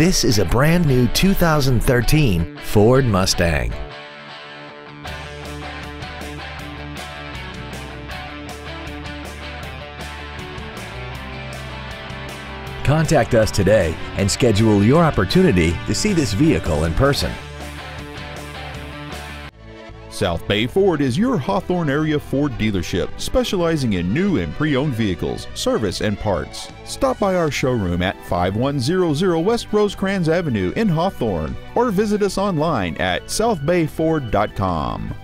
This is a brand new 2013 Ford Mustang. Contact us today and schedule your opportunity to see this vehicle in person. South Bay Ford is your Hawthorne area Ford dealership, specializing in new and pre-owned vehicles, service, and parts. Stop by our showroom at 5100 West Rosecrans Avenue in Hawthorne or visit us online at southbayford.com.